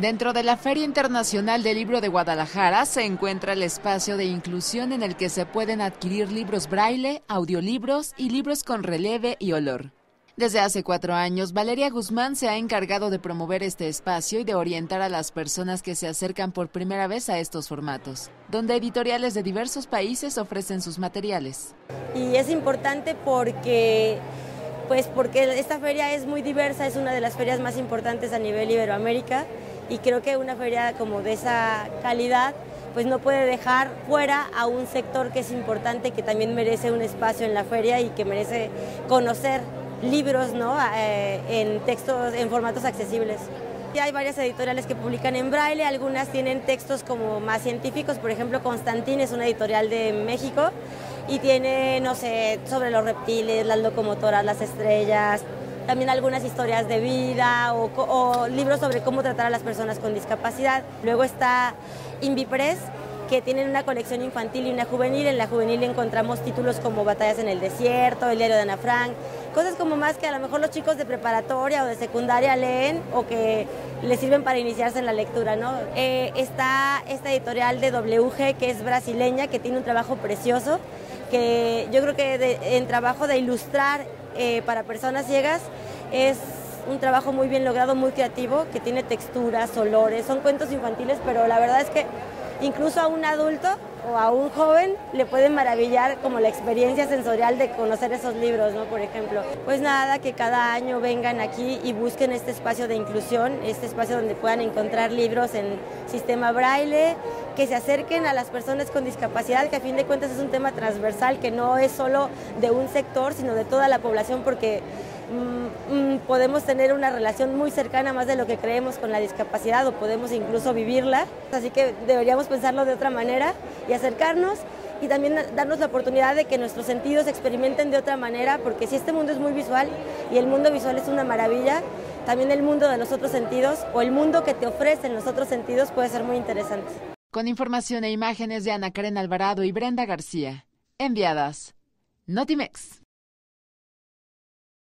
Dentro de la Feria Internacional del Libro de Guadalajara se encuentra el espacio de inclusión en el que se pueden adquirir libros braille, audiolibros y libros con relieve y olor. Desde hace cuatro años, Valeria Guzmán se ha encargado de promover este espacio y de orientar a las personas que se acercan por primera vez a estos formatos, donde editoriales de diversos países ofrecen sus materiales. Y es importante porque pues porque esta feria es muy diversa, es una de las ferias más importantes a nivel Iberoamérica y creo que una feria como de esa calidad pues no puede dejar fuera a un sector que es importante, que también merece un espacio en la feria y que merece conocer libros ¿no? Eh, en textos, en formatos accesibles. Y hay varias editoriales que publican en braille, algunas tienen textos como más científicos, por ejemplo Constantín es una editorial de México y tiene, no sé, sobre los reptiles, las locomotoras, las estrellas, también algunas historias de vida o, libros sobre cómo tratar a las personas con discapacidad. Luego está Invipress, que tienen una colección infantil y una juvenil. En la juvenil encontramos títulos como Batallas en el Desierto, El diario de Ana Frank, cosas como más que a lo mejor los chicos de preparatoria o de secundaria leen o que les sirven para iniciarse en la lectura. ¿no? Eh, está esta editorial de WG que es brasileña, que tiene un trabajo precioso, que yo creo que en trabajo de ilustrar eh, para personas ciegas es un trabajo muy bien logrado, muy creativo, que tiene texturas, olores, son cuentos infantiles, pero la verdad es que incluso a un adulto o a un joven le puede maravillar como la experiencia sensorial de conocer esos libros, ¿no? Por ejemplo. Pues nada, que cada año vengan aquí y busquen este espacio de inclusión, este espacio donde puedan encontrar libros en sistema braille, que se acerquen a las personas con discapacidad, que a fin de cuentas es un tema transversal, que no es solo de un sector, sino de toda la población, porque podemos tener una relación muy cercana más de lo que creemos con la discapacidad o podemos incluso vivirla. Así que deberíamos pensarlo de otra manera y acercarnos y también darnos la oportunidad de que nuestros sentidos experimenten de otra manera, porque si este mundo es muy visual y el mundo visual es una maravilla, también el mundo de los otros sentidos o el mundo que te ofrecen los otros sentidos puede ser muy interesante. Con información e imágenes de Ana Karen Alvarado y Brenda García. Enviadas. Notimex.